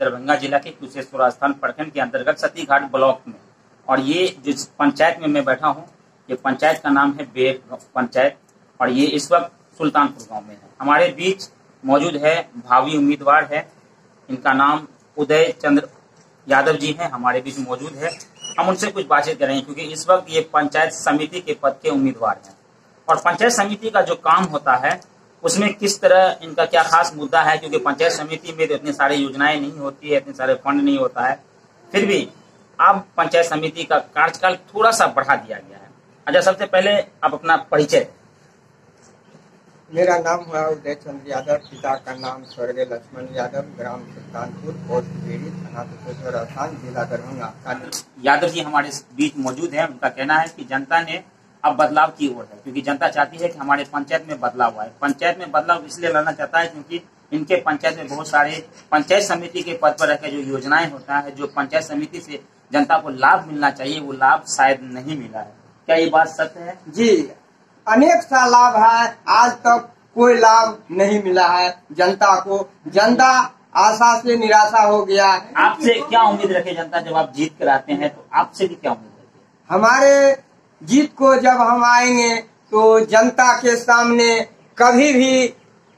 दरभंगा जिला के कुशेश्वर स्थान प्रखंड के अंतर्गत सती घाट ब्लॉक में। और ये जिस पंचायत में मैं बैठा हूँ, ये पंचायत का नाम है बेर पंचायत, और ये इस वक्त सुल्तानपुर गाँव में है। हमारे बीच मौजूद है भावी उम्मीदवार है, इनका नाम उदय चंद्र यादव जी हैं, हमारे बीच मौजूद है। हम उनसे कुछ बातचीत करेंगे, क्योंकि इस वक्त ये पंचायत समिति के पद के उम्मीदवार हैं। और पंचायत समिति का जो काम होता है उसमें किस तरह इनका क्या खास मुद्दा है? क्योंकि पंचायत समिति में तो इतनी सारी योजनाएँ नहीं होती है इतने सारे फंड नहीं होता है। फिर भी अब पंचायत समिति का कार्यकाल थोड़ा सा बढ़ा दिया गया है। अच्छा सबसे पहले आप अपना परिचय। मेरा नाम हुआ उदय चंद्र यादव पिता का नाम स्वर्गीय लक्ष्मण यादव ग्राम सुल्तानपुर पोस्ट बेड़ी थाना स्थान जिला दरभंगा। यादव जी हमारे बीच मौजूद है। उनका कहना है कि जनता ने अब बदलाव की ओर है क्योंकि जनता चाहती है कि हमारे पंचायत में बदलाव आए। पंचायत में बदलाव इसलिए लाना चाहता है क्योंकि इनके पंचायत में बहुत सारे पंचायत समिति के पद पर रहकर जो योजनाएँ होता है जो पंचायत समिति से जनता को लाभ मिलना चाहिए वो लाभ शायद नहीं मिला है। क्या ये बात सत्य है? जी अनेक सा लाभ है आज तक कोई लाभ नहीं मिला है जनता को। जनता आशा से निराशा हो गया आपसे क्या उम्मीद रखे जनता जब आप जीत कर आते हैं तो आपसे भी क्या उम्मीद रखे? हमारे जीत को जब हम आएँगे तो जनता के सामने कभी भी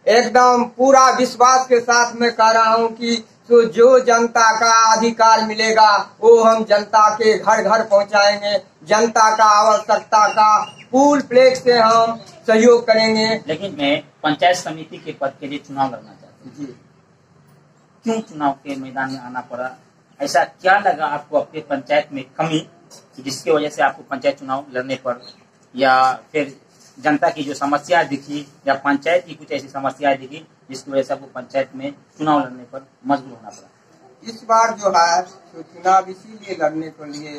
एकदम पूरा विश्वास के साथ मैं कह रहा हूँ कि तो जो जनता का अधिकार मिलेगा वो हम जनता के घर घर पहुँचाएँगे। जनता का आवश्यकता का फुल प्लेट से हम सहयोग करेंगे। लेकिन मैं पंचायत समिति के पद के लिए चुनाव लड़ना चाहता हूँ। जी। क्यों चुनाव के मैदान में आना पड़ा? ऐसा क्या लगा आपको अपने पंचायत में कमी? जिसकी वजह से आपको पंचायत चुनाव लड़ने पर या फिर जनता की जो समस्या दिखी या पंचायत की कुछ ऐसी समस्याएँ दिखी, जिसकी वजह से आपको पंचायत में चुनाव लड़ने पर मजबूर होना पड़ा। इस बार जो है तो चुनाव इसीलिए लड़ने के लिए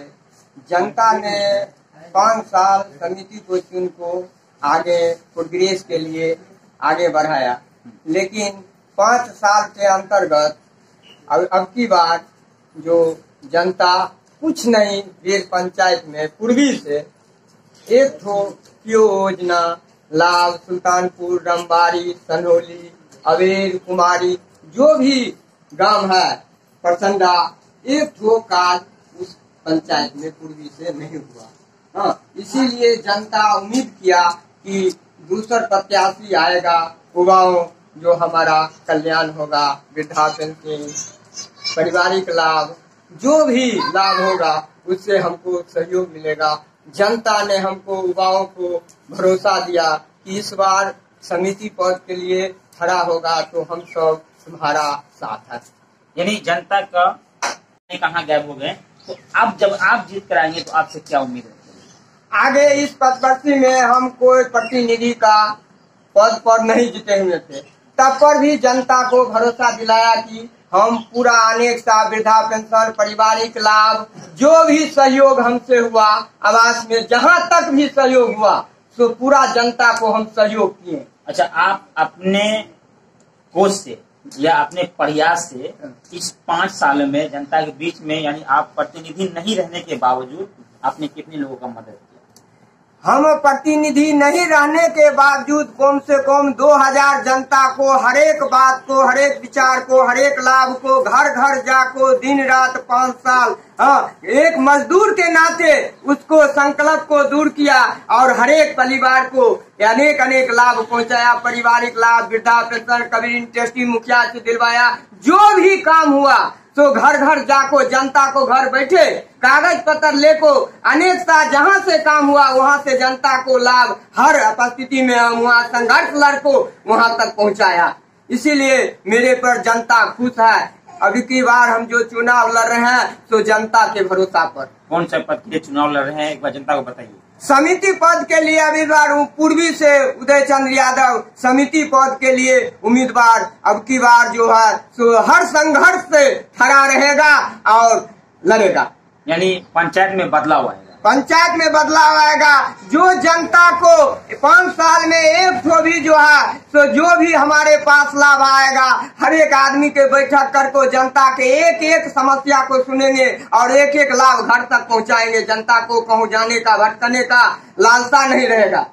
जनता ने पाँच साल समिति को चुन को आगे, प्रोग्रेस के लिए आगे बढ़ाया। लेकिन पाँच साल के अंतर्गत, अब अब की बार जो जनता कुछ नहीं वीर पंचायत में पूर्वी से। एक ठो योजना लाभ सुल्तानपुर रमबारी सनोली अवेर कुमारी, जो भी गाँव है प्रचंडा एक ठो कार्य उस पंचायत में पूर्वी से नहीं हुआ। हाँ इसीलिए जनता उम्मीद किया कि दूसर प्रत्याशी आएगा युवाओं जो हमारा कल्याण होगा वृद्धा पेंशन पारिवारिक लाभ जो भी लाभ होगा उससे हमको सहयोग मिलेगा। जनता ने हमको युवाओं को भरोसा दिया कि इस बार समिति पद के लिए खड़ा होगा तो हम सब तुम्हारा साथ है। यानी जनता का कहाँ गायब हो गए? तो अब जब आप जीत कराएँगे तो आपसे क्या उम्मीद है? आगे इस पदपति में हम कोई प्रतिनिधि का पद पर नहीं जीते हुए थे। तब पर भी जनता को भरोसा दिलाया कि हम पूरा अनेक सा वृद्धा पेंशन, पारिवारिक लाभ, जो भी सहयोग हमसे हुआ, आवास में जहाँ तक भी सहयोग हुआ तो पूरा जनता को हम सहयोग किए। अच्छा आप अपने कोष से या अपने प्रयास से इस पाँच साल में जनता के बीच में, यानी आप प्रतिनिधि नहीं रहने के बावजूद, आपने कितने लोगों का मदद किया हम प्रतिनिधि नहीं रहने के बावजूद कम से कम 2000 जनता को हरेक बात को, हरेक विचार को, हरेक लाभ को, घर घर जाको, दिन रात पाँच साल हाँ एक मजदूर के नाते उसको संकल्प को दूर किया और हरेक परिवार को अनेक अनेक लाभ पहुँचाया, पारिवारिक लाभ वृद्धा पेंशन कबीर इंडस्ट्री मुखिया से दिलवाया जो भी काम हुआ तो घर घर जाको, जनता को घर बैठे, कागज़ पत्र लेको अनेक सा जहाँ से काम हुआ, वहाँ से जनता को लाभ। हर परिस्थिति में हम वहाँ संघर्ष लड़को, वहाँ तक पहुँचाया। इसीलिए मेरे पर जनता खुश है। अभी की बार हम जो चुनाव लड़ रहे हैं तो जनता के भरोसा पर। कौन से पद के लिए चुनाव लड़ रहे हैं? एक बार जनता को बताइए। समिति पद के लिए अभी बार पूर्वी से उदय चंद्र यादव। समिति पद के लिए उम्मीदवार अब की बार जो है सो हर संघर्ष से खड़ा रहेगा और लड़ेगा। यानी पंचायत में बदलाव आएगा। पंचायत में बदलाव आएगा। जो जनता को पाँच साल में एक तो भी जो है तो जो भी हमारे पास लाभ आएगा, हर एक आदमी के बैठक कर को जनता के एक एक समस्या को सुनेंगे और एक एक लाभ घर तक पहुंचाएँगे। जनता को कहूँ जाने का, भटकने का लालसा नहीं रहेगा।